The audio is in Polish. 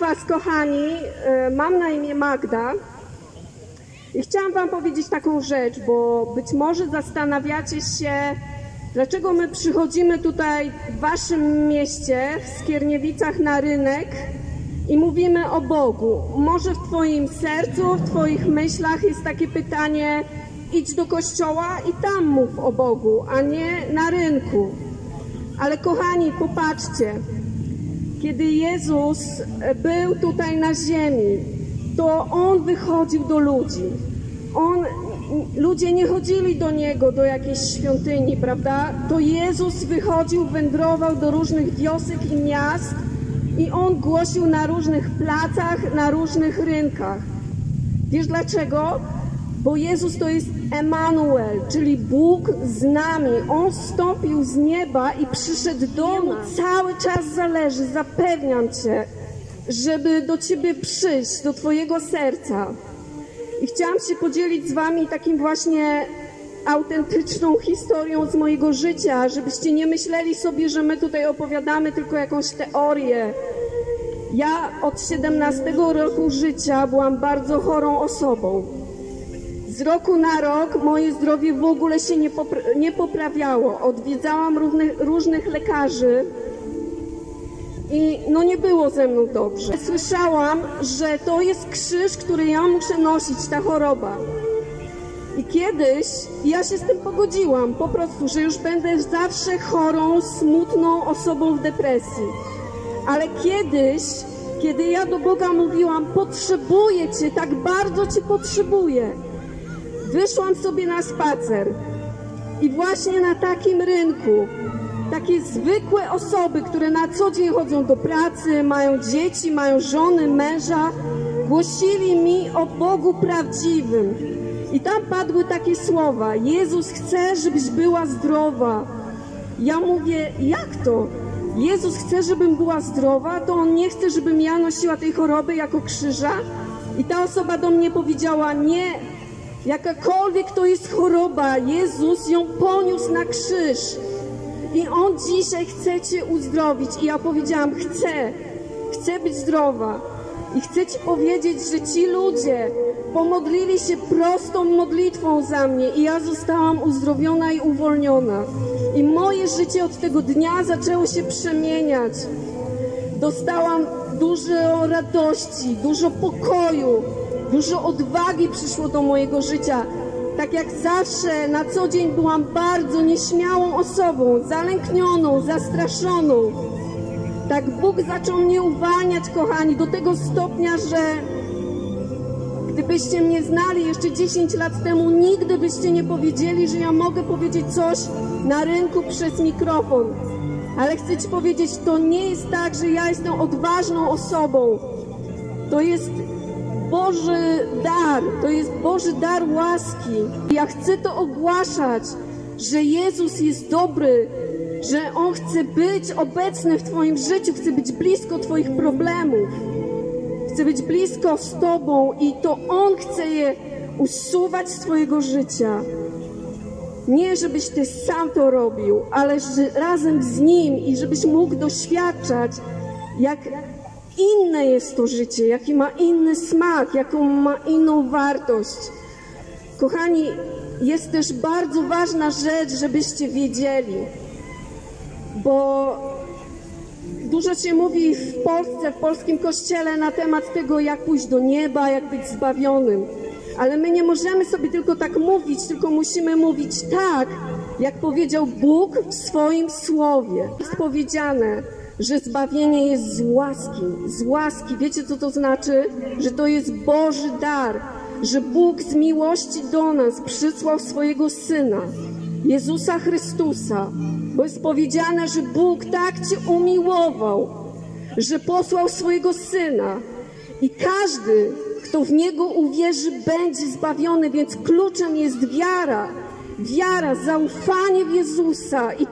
Was, kochani, e, mam na imię Magda i chciałam Wam powiedzieć taką rzecz, bo być może zastanawiacie się, dlaczego my przychodzimy tutaj w Waszym mieście, w Skierniewicach na rynek i mówimy o Bogu. Może w Twoim sercu, w Twoich myślach jest takie pytanie, idź do kościoła i tam mów o Bogu, a nie na rynku. Ale kochani, popatrzcie, kiedy Jezus był tutaj na ziemi, to On wychodził do ludzi. On, ludzie nie chodzili do Niego, do jakiejś świątyni, prawda? To Jezus wychodził, wędrował do różnych wiosek i miast i On głosił na różnych placach, na różnych rynkach. Wiesz dlaczego? Bo Jezus to jest Emanuel, czyli Bóg z nami. On stąpił z nieba i przyszedł do nas. Cały czas zależy, zapewniam Cię, żeby do Ciebie przyjść, do Twojego serca. I chciałam się podzielić z Wami takim właśnie autentyczną historią z mojego życia, żebyście nie myśleli sobie, że my tutaj opowiadamy tylko jakąś teorię. Ja od 17 roku życia byłam bardzo chorą osobą. Z roku na rok moje zdrowie w ogóle się nie, nie poprawiało. Odwiedzałam różnych, różnych lekarzy i no nie było ze mną dobrze. Słyszałam, że to jest krzyż, który ja muszę nosić, ta choroba. I kiedyś ja się z tym pogodziłam, po prostu, że już będę zawsze chorą, smutną osobą w depresji. Ale kiedyś, kiedy ja do Boga mówiłam, potrzebuję Cię, tak bardzo Cię potrzebuję, wyszłam sobie na spacer i właśnie na takim rynku takie zwykłe osoby, które na co dzień chodzą do pracy, mają dzieci, mają żony, męża, głosili mi o Bogu prawdziwym. I tam padły takie słowa: Jezus chce, żebyś była zdrowa. Ja mówię, jak to? Jezus chce, żebym była zdrowa, to On nie chce, żebym ja nosiła tej choroby jako krzyża? I ta osoba do mnie powiedziała, nie, jakakolwiek to jest choroba, Jezus ją poniósł na krzyż. I On dzisiaj chce Cię uzdrowić. I ja powiedziałam, chcę, chcę być zdrowa. I chcę Ci powiedzieć, że ci ludzie pomodlili się prostą modlitwą za mnie i ja zostałam uzdrowiona i uwolniona. I moje życie od tego dnia zaczęło się przemieniać. Dostałam dużo radości, dużo pokoju, dużo odwagi przyszło do mojego życia. Tak jak zawsze, na co dzień byłam bardzo nieśmiałą osobą, zalęknioną, zastraszoną. Tak Bóg zaczął mnie uwalniać, kochani, do tego stopnia, że gdybyście mnie znali jeszcze 10 lat temu, nigdy byście nie powiedzieli, że ja mogę powiedzieć coś na rynku przez mikrofon. Ale chcę Ci powiedzieć, to nie jest tak, że ja jestem odważną osobą. To jest Boży dar, to jest Boży dar łaski. Ja chcę to ogłaszać, że Jezus jest dobry, że On chce być obecny w Twoim życiu, chce być blisko Twoich problemów, chce być blisko z Tobą i to On chce je usuwać z Twojego życia. Nie, żebyś Ty sam to robił, ale razem z Nim i żebyś mógł doświadczać, jak inne jest to życie, jaki ma inny smak, jaką ma inną wartość. Kochani, jest też bardzo ważna rzecz, żebyście wiedzieli, bo dużo się mówi w Polsce, w polskim kościele na temat tego, jak pójść do nieba, jak być zbawionym. Ale my nie możemy sobie tylko tak mówić, tylko musimy mówić tak, jak powiedział Bóg w swoim słowie. Jest powiedziane, że zbawienie jest z łaski. Z łaski. Wiecie, co to znaczy? Że to jest Boży dar. Że Bóg z miłości do nas przysłał swojego Syna, Jezusa Chrystusa. Bo jest powiedziane, że Bóg tak Cię umiłował, że posłał swojego Syna. I każdy, kto w Niego uwierzy, będzie zbawiony. Więc kluczem jest wiara. Wiara, zaufanie w Jezusa. I